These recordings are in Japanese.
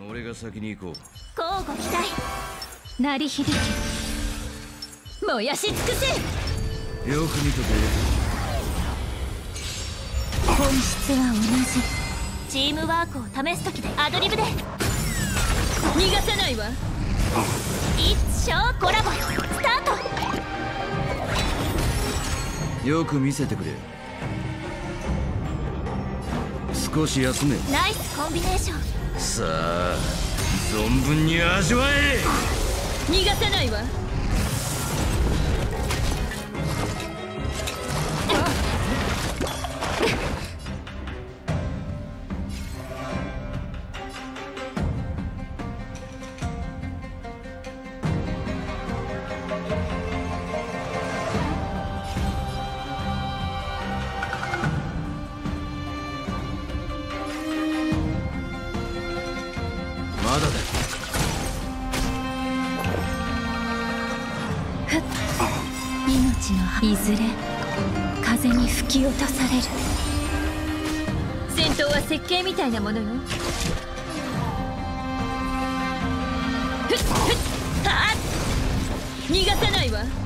俺が先に行こう。交互期待。鳴り響け。燃やし尽くせ。よく見とけ。本質は同チームワークを試す時でアドリブで。じ逃がさないわ。一生コラボ。スタート。よく見せてくれ。少し休め。ナイスコンビネーションさあ存分に味わえ。逃がさないわ。れ風に吹き落とされる。戦闘は設計みたいなものよ。ふっふっはっ逃がさないわ。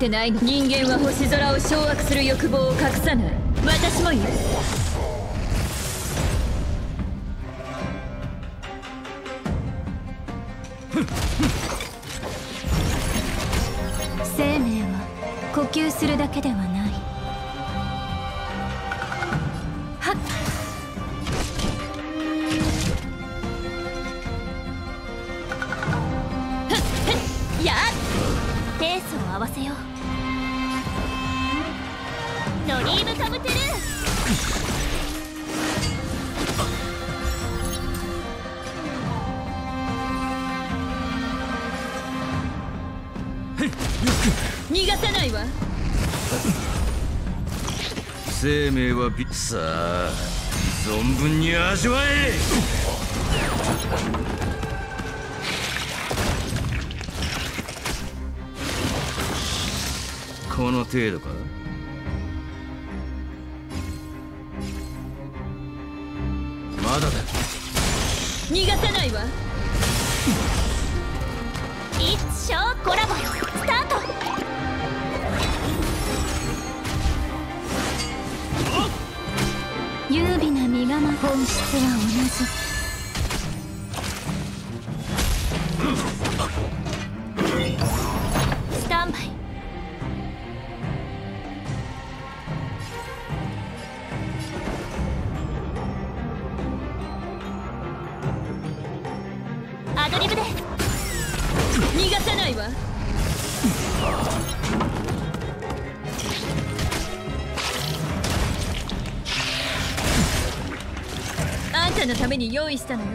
ってない。の人間は星空を掌握する欲望を隠さない。私もよ合わせよう。ドリームカムトゥル。ー逃がさないわ。生命はビさあ存分に味わえこの程度か？まだだ。逃がさないわ。一生コラボ。スタート。優美な身構本質は同じたのために用意したのよ。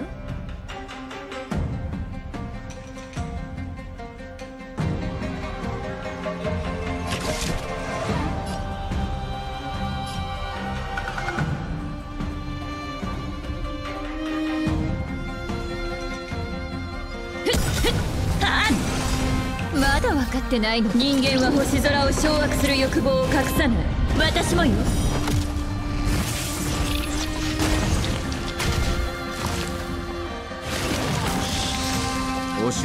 まだ分かってないの。人間は星空を掌握する欲望を隠さない。私もよ。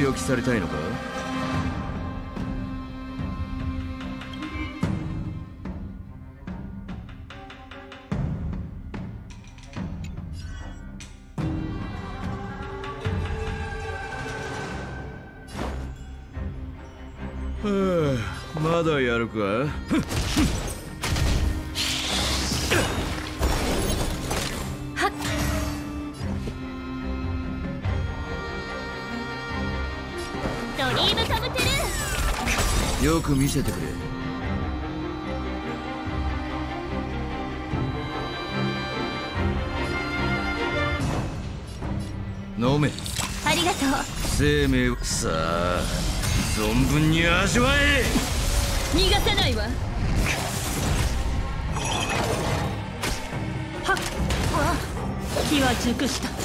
置きされたいのか？はあまだやるか？く見せてくれ。飲め。ありがとう。生命を。さあ存分に味わえ。逃がさないわ。はっ。気は熟した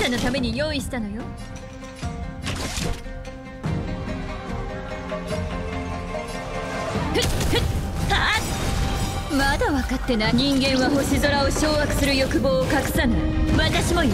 たのために用意したのよ。まだ分かってない。人間は星空を掌握する欲望を隠さない。私もよ。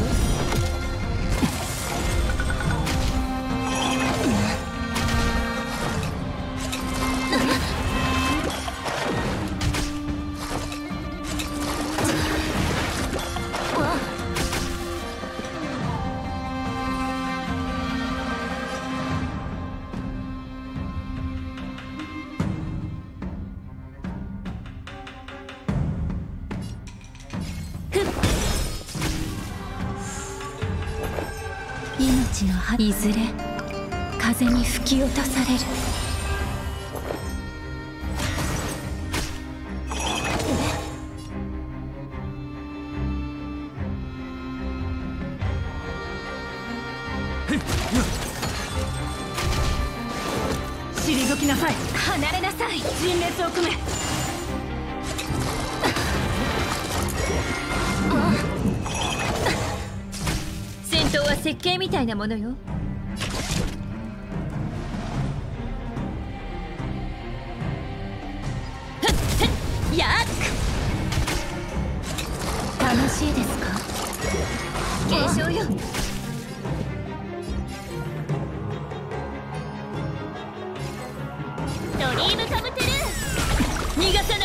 きなさい。離れなさい。陣列を組め。戦闘は設計みたいなものよ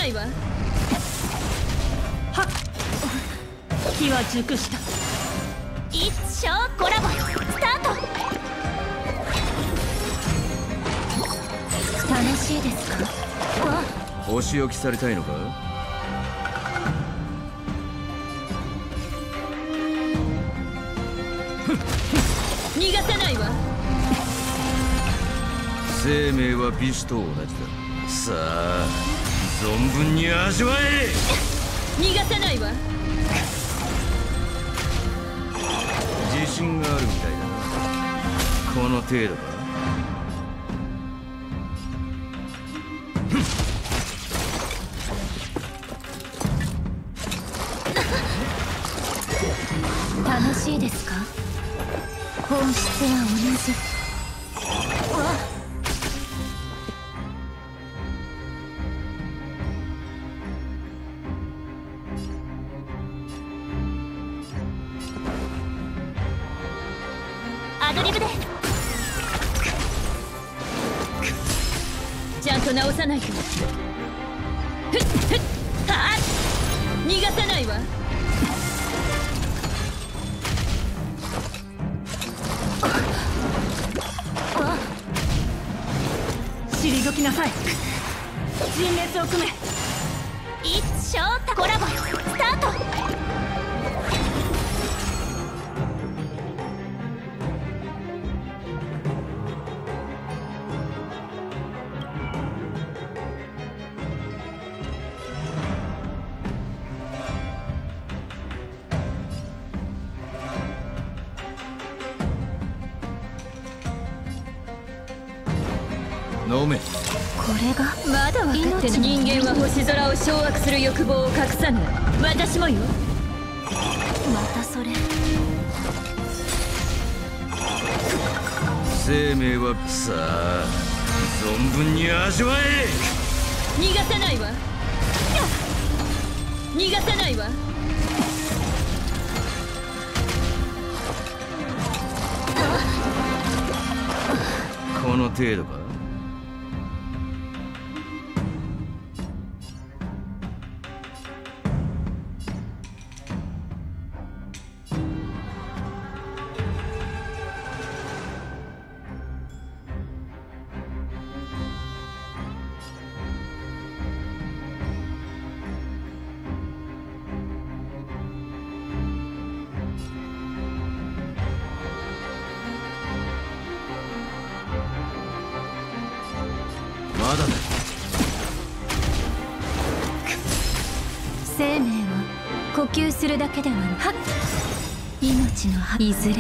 ないわ。はっ。気は熟した。一生コラボ。スタート。楽しいですか？お仕置きされたいのか？逃がさないわ生命は美酒と同じださあ存分に味わえ。逃がさないわ。自信があるみたいだな。この程度か逃がさないわ退きなさい人列を組め一生コラボ飲め。これがまだ分かってない人間は星空を掌握する欲望を隠さない私もよまたそれ。生命はさあ存分に味わえ。逃がさないわ。逃がさないわ。このの程度か呼吸するだけではな命のはいずれ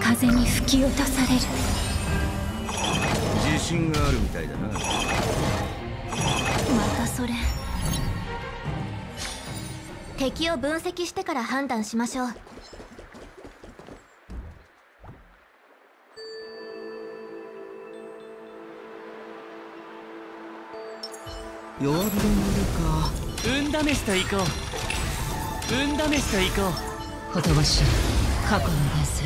風に吹き落とされる。自信があるみたいだな。またそれ。敵を分析してから判断しましょう。弱火で乗るか。運試しと行こう運試しと行こう。ほとばしい過去の伝説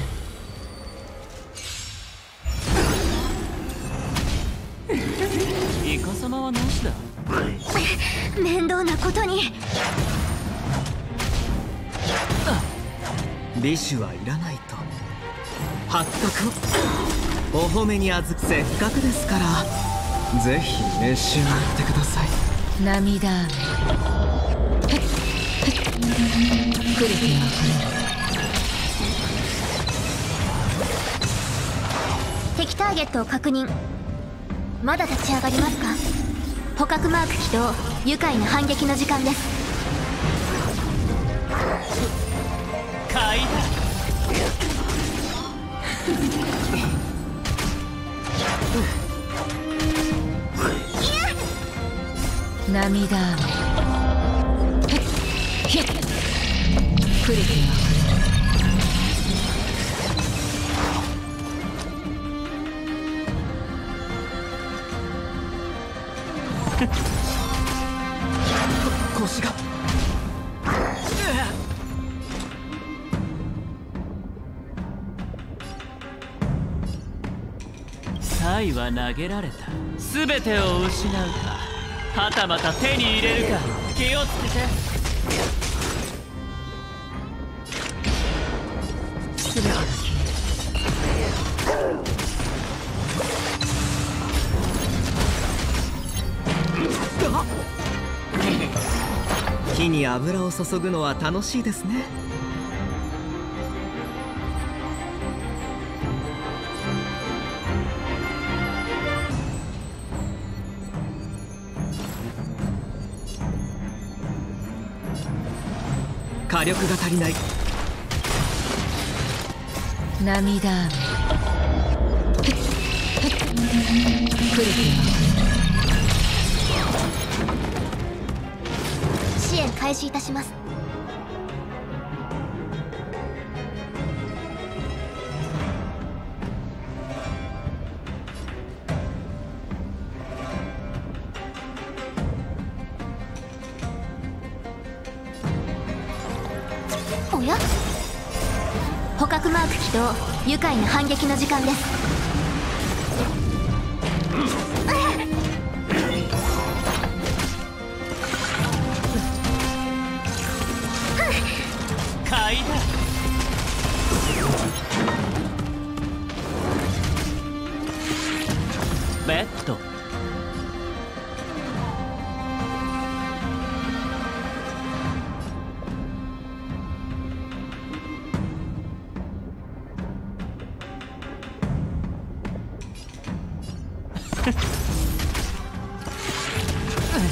イカ様はなしだ。面倒なことに。美酒はいらないと。八角をお褒めにあずくせっかくですから。ぜひ召し上がってください。涙雨ふっふっ来る日は敵ターゲットを確認。まだ立ち上がりますか？捕獲マーク起動。愉快な反撃の時間です。買いだ。涙雨来る日は腰がサイは投げられた全てを失うかはたまた手に入れるか気をつけてに油を注ぐのは楽しいですね。火力が足りない。涙雨。来る日は開始いたします。捕獲マーク起動。愉快な反撃の時間です。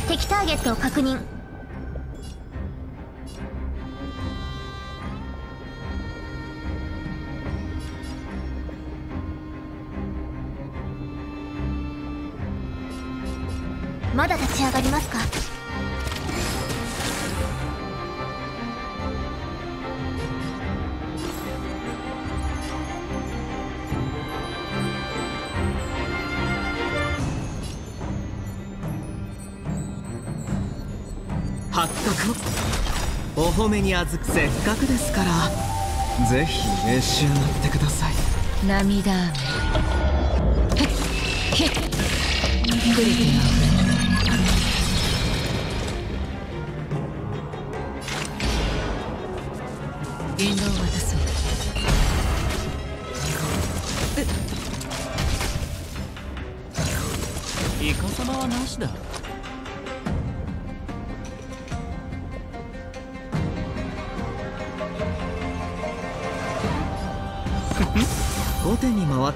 敵ターゲットを確認。まだ立ち上がりますか？褒めにあずくせっかくですから。ぜひ召し上がってください。涙。雨ふっ。ひっ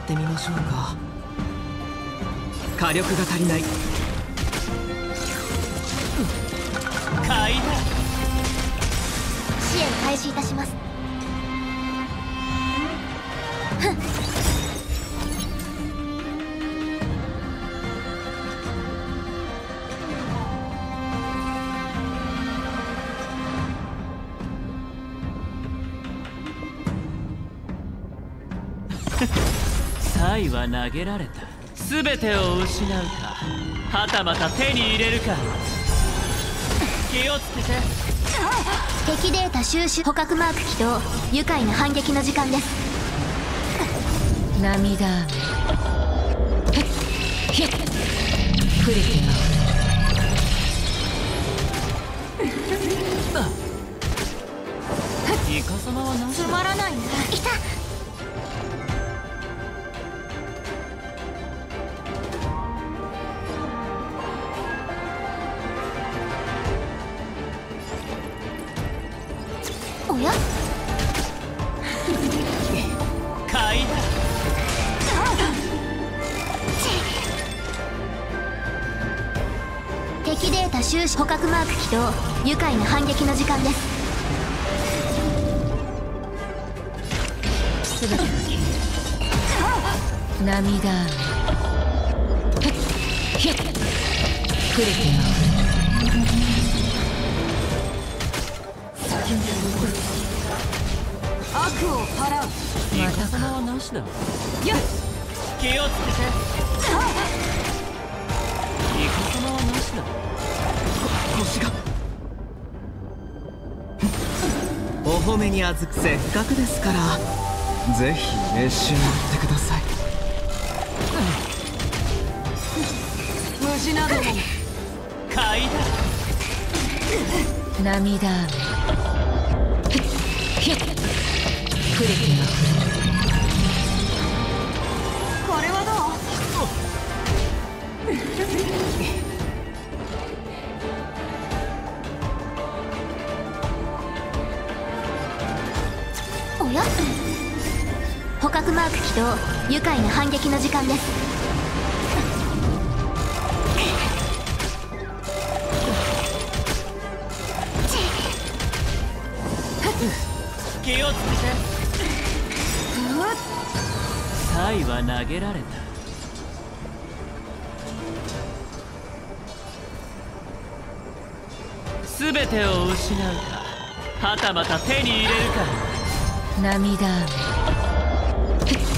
ってみましょうか。火力が足りない。買いだ。支援開始いたします。サイは投げられた。全てを失うか。はたまた手に入れるか。気をつけて。敵データ収集捕獲マーク起動。愉快な反撃の時間です。涙雨ひっ触れてイカ様はなしだまらない。ないた愉快な反撃の時間です。全てが消える涙。雨ひっ触れてイカ様はなしだやっ気をつけて。イカ様はなしだ腰がお褒めにあずくせっかくですからぜひ召し上がってください。無事など買いだ。涙雨。ひっ触れてこ動愉快な反撃の時間です。気をつけて。サイは投げられた。全てを失うかはたまた手に入れるか涙雨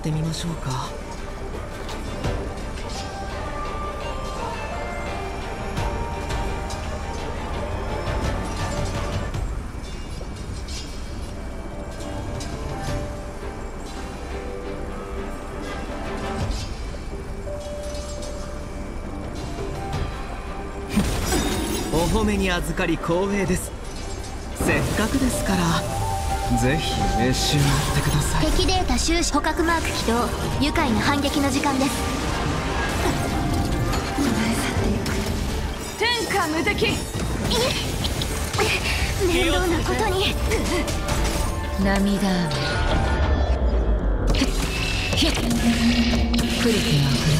ってみましょうか。お褒めに預かり光栄です。せっかくですから。ぜひ召し上がってください。敵データ収集捕獲マーク起動。愉快な反撃の時間です。天下無敵。面倒なことに。涙雨。プリティは